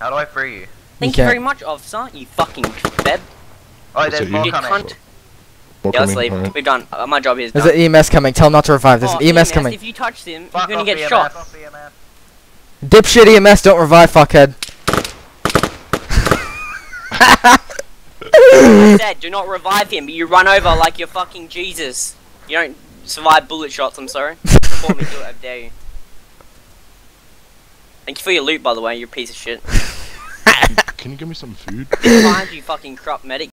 How do I free you? Thank you, can't. very much, officer. You fucking beb. Oh, So there's you- more You coming. cunt. More Yeah, let's leave. alright. We're done. Uh, my job is done. There's done. an EMS coming. Tell him not to revive. There's Oh, an EMS coming. If you touch them, Fuck you're gonna off get EMS, shot. off EMS. Dipshit EMS, don't revive, fuckhead. I said, do not revive him, but you run over like you're fucking Jesus. You don't survive bullet shots, I'm sorry. Report me to it, I dare you. Thank you for your loot, by the way, you're a piece of shit. Can you give me some food? Behind you, fucking corrupt medic.